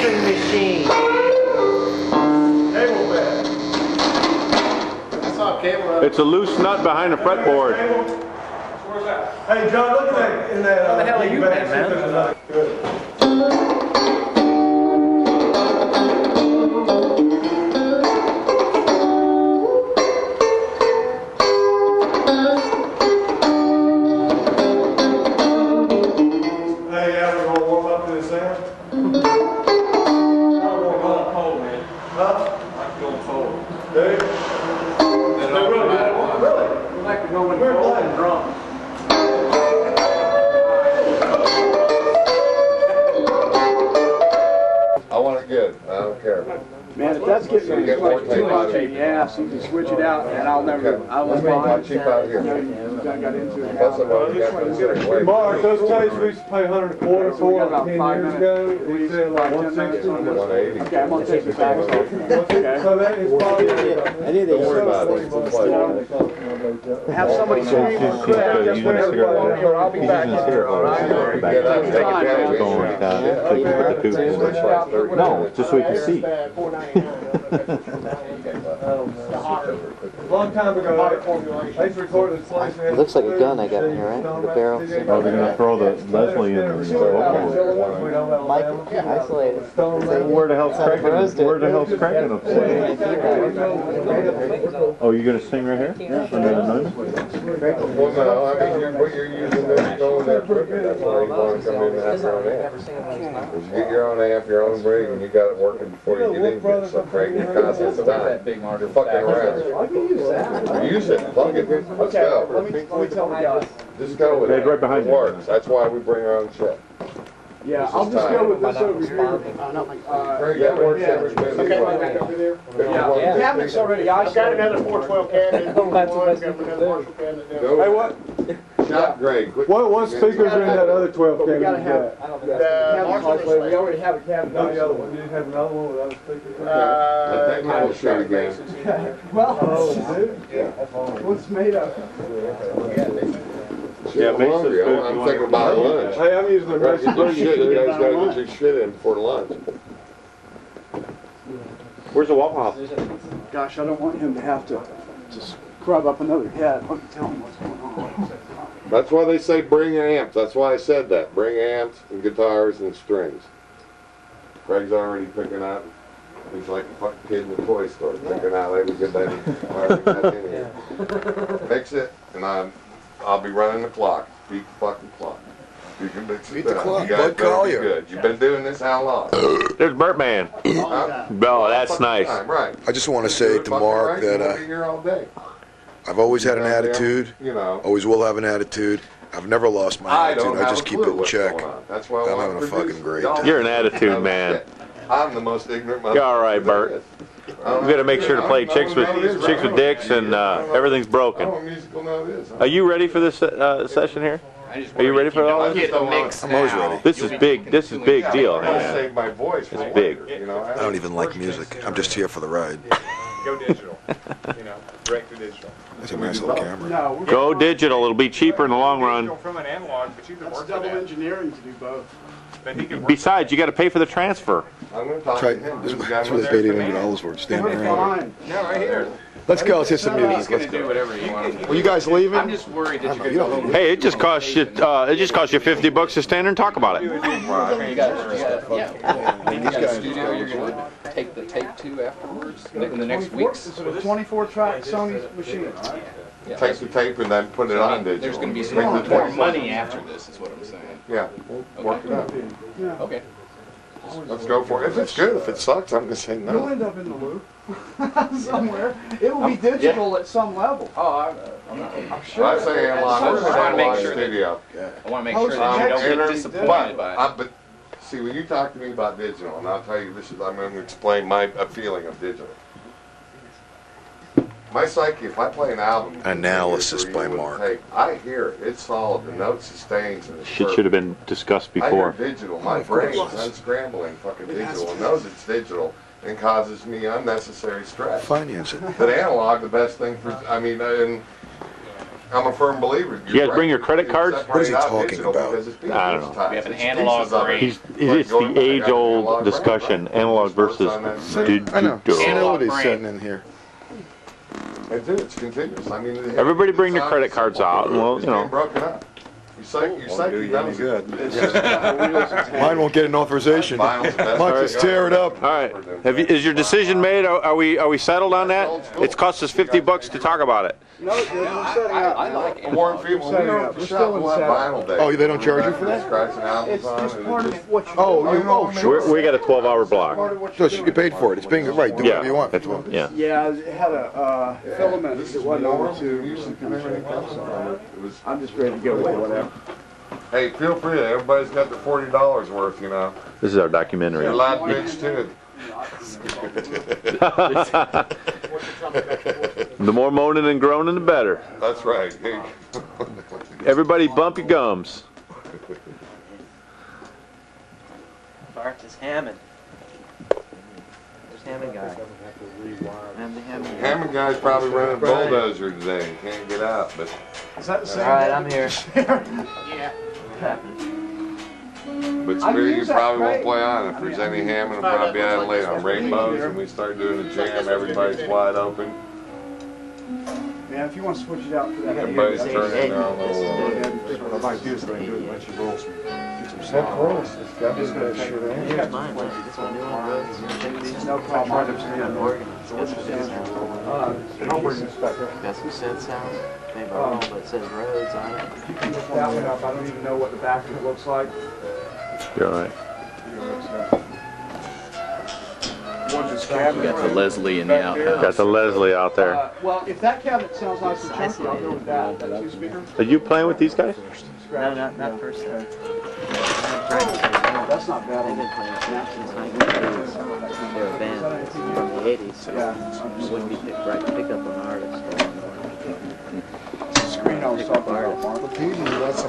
answering machine. Cable bed. I saw a cable. It's a loose nut behind the fretboard. Hey, John, look in that, in that. uh, Where the hell are you bag, been, see if man? Good. Playing. and drunk. I want it good. I don't care. Man, if that's getting You get more too much tape. in you can switch it out, and I'll never, I Let's won't make my cheap out here. you got got into it. That's what we got to consider. Mark, those tapes we used to pay hundred a quarter So we got for about ten five years minutes. ago, we said like one sixty. One eighty. Okay, I'm gonna take the backs off. Okay. So that is probably. I knew they Don't worry about it. It's a play. Have somebody scream for crack just whenever you want me, or I'll be back in there, all right? Get up, take it down. Going down, so you can put the coop in Switch there. like 30. No, just so you can see. Long time ago, they used to record the slice. It looks like a gun I got in here, right? The barrel. Are they're gonna throw the Leslie in the Mike, isolated. Where the hell's Craig? Where the hell's Craig gonna play? Oh, you're gonna sing right here? Under the nose? Well, no, I mean, what you're using this, going there quicker, that's why you wanna come in and have your own amp. Get your own amp, your own rig, and you got it working before you get in here, so Craig, it costs us time. You're fucking around. I use it, plug it, let's Okay, let go. me, let me tell the guys. Just go with Hey, it. right behind It you. works, that's why we bring our own shit. Yeah, This I'll is just time. go with this over here. Uh, Craig, that works every bit. Okay, right back over there. Yeah, cabinet's already I've got another four twelve cabinet. That's One, got another Marshall cabinet down. Hey, what, Shot Greg. what, what speakers are in that other twelve But we gotta cabinet? have, The cabinet's Marshall isolated. we already have a cabinet. No, the other one, you have another one with other speakers? Uh, Let that guy shot again. Well, Oh, dude? what's made of? Shit, I'm Mason, hungry, I'm I'm thinking about lunch. Hey, I'm using the Gotta Mason get your shit, you guys gotta get your shit in before lunch. Where's the Waffle House? Gosh, I don't want him to have to just scrub up another head. Let me tell him what's going on. That's why they say bring amps, that's why I said that, bring amps and guitars and strings. Craig's already picking out, he's like a fucking kid in the toy store, picking out every good that he already got in here. Mix it, and I'm, I'll be running the clock, beat the fucking clock. You can mix it Beat the down. clock, You guys Bud better be Collier. good. You've been doing this how long? There's Bertman. Huh? Oh, that's Fucking nice. time, Right. I just want to say to fucking Mark right, that and we'll uh, be here all day. I've always had an You know, attitude, You know. always will have an attitude. I've never lost my I attitude. I just keep it in check. That's why I I'm want having a fucking great time. You're an attitude man. I'm the most ignorant motherfucker. You're all right, Bert. I don't We gotta make sure to play chicks with know what it is. chicks with dicks and uh, everything's broken. don't know what musical note is. Are you ready for this uh, session here? Are you ready for all this? just don't want I'm always ready. This is big. This is big deal. I want to man. save my voice for It's big. later, You know, I don't even like music. I'm just here for the ride. Go digital, you know, direct to digital. That's a nice little camera. No, we're. Go digital. It'll be cheaper in the long run. From an analog, but you can That's work double that. engineering to do both. But he can work. Besides, you got to pay for the transfer. I'm going to talk Try, to him. that's This what guy was there for me. dollars for, standing around. fine. No, right here. Let's go, let's hit some He's music, let's gonna do go. whatever you want. Well, you guys leaving? I'm just worried that you're You gonna don't. Hey, it just costs you. Uh, it just costs you fifty bucks to stand there and talk about it. You you got, yeah. A studio you're gonna take the tape to afterwards, in the next weeks. It's twenty-four track Sony machine. Yeah. Take the tape and then put it on digital. There's gonna be some Make the more tape. money after this, is what I'm saying. Yeah, we'll work it out. Okay. Let's go for it. If it's good, if it sucks, I'm going to say no. You'll no. end up in the loop somewhere. It will be digital at some level. Oh, I, I'm not, I'm sure. I say analog, I we're just wanna make analog sure that- studio. I wanna make sure Post that you don't get inter- disappointed by it. uh, but, see, when you talk to me about digital, and I'll tell you, this is, I'm gonna explain my, a feeling of digital. My psyche, if I play an album. Analysis or by Mark. tape, I hear it, it's solid, the note sustains and it's Shit should have been discussed I hear before. digital, my of course. brain is unscrambling fucking It digital, to. and knows it's digital, and causes me unnecessary stress. Finance it. But analog, the best thing for, I mean, and I'm a firm believer. You guys bring your credit cards? What is he talking about? I don't know. We have an analog rate. He's, it's the age-old discussion, analog versus digital. I know, digital. senility setting in here. It's, it's continuous, I mean. it- Everybody bring their it's credit cards out, and we'll, it's you know. broken up. You psych, you psych, you Any good. It's just got wheels and tanks. Mine won't get an authorization. Vinyl's the best Might just tear it up. All right, have you, is your decision made? Are are we, are we settled on that? It's cost us fifty bucks to talk about it. No, they're I, setting up. I like it. Warren Field, we Setting own up. the We're shop, still in we'll have setup. vinyl day. Oh, they don't charge you for that? Scratching albums It's, on it's it, part of what you. Oh, you, oh, sure. We're, we got a twelve-hour block. Part of what So you're you doing. get paid for it. It's being, right, do whatever you want. that's, yeah. Yeah, it had a, uh, filament This that is wasn't over normal, to some kind of everything shape. comes on it. It was, I'm just ready to go with whatever. Hey, feel free, everybody's got their forty dollars worth, you know. This is our documentary. You're allowed bitch too. The more moaning and groaning, the better. That's right. Hey, Everybody bump your gums. Bart is Hammond. There's Hammond guy. I'm the Hammond guy. Hammond guy's probably running a bulldozer today, can't get out, but Is that the same? Alright, I'm here. Yeah. What happened? But I Spirit, you use that, probably won't play on. If there's any Hammond, it'll probably be out late on Rainbows, and we start doing a jam, everybody's wide open. Yeah, if you want to switch it out for that. Everybody's that's- turning their own little. What I might do is let you let you roll some. Here's mine. This one, new one, Rose. There's no problem. I understand. Organized. Got some sense sounds. Uh, Don't bring this back. Got some sense sounds. Maybe wrong, but it says Rhodes on it. You can look that one up. I don't even know what the back of it looks like. You're all right. One's just cabinet. Got the Leslie in the outhouse. Got the Leslie out there. Uh, Well, if that cabinet sounds nice and chunky, I'll go with that. That two speaker. Are you playing with these guys? No, not, not first time. That's not They've bad. been playing Snap since 1980s. They're a band from the 80s. Yeah. It wouldn't be pick, right to pick up an artist. Screen I was talking about, Mark. That's